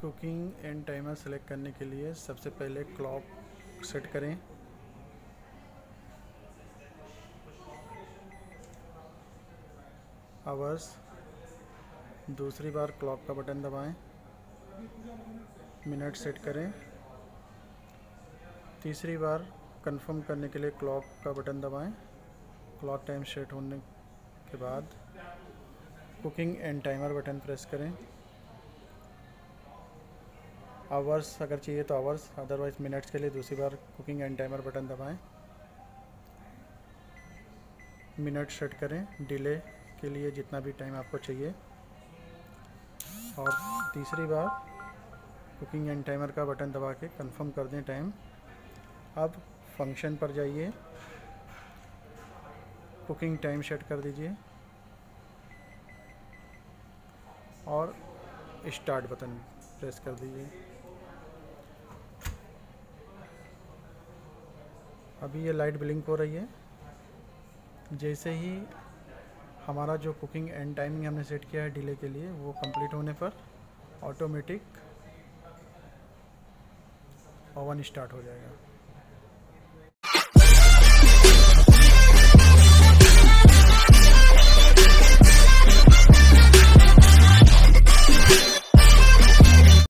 Cooking end timer select करने के लिए सबसे पहले क्लॉक सेट करें। आवर्स। दूसरी बार क्लॉक का बटन दबाएँ। मिनट सेट करें। तीसरी बार कंफर्म करने के लिए क्लॉक का बटन दबाएँ। क्लॉक टाइम सेट होने के बाद cooking end timer button press करें। आवर्स अगर चाहिए तो आवर्स अदरवाइज़ मिनट्स के लिए दूसरी बार कुकिंग एंड टाइमर बटन दबाएँ। मिनट सेट करें डिले के लिए जितना भी टाइम आपको चाहिए। और तीसरी बार कुकिंग एंड टाइमर का बटन दबा के कंफर्म कर दें टाइम अब फ़ंक्शन पर जाइए। कुकिंग टाइम सेट कर दीजिए। और स्टार्ट बटन प्रेस कर दीजिए। अभी ये लाइट ब्लिंक हो रही है। जैसे ही हमारा जो कुकिंग एंड टाइमिंग हमने सेट किया है डिले के लिए, वो कंप्लीट होने पर ऑटोमेटिक ओवन स्टार्ट हो जाएगा।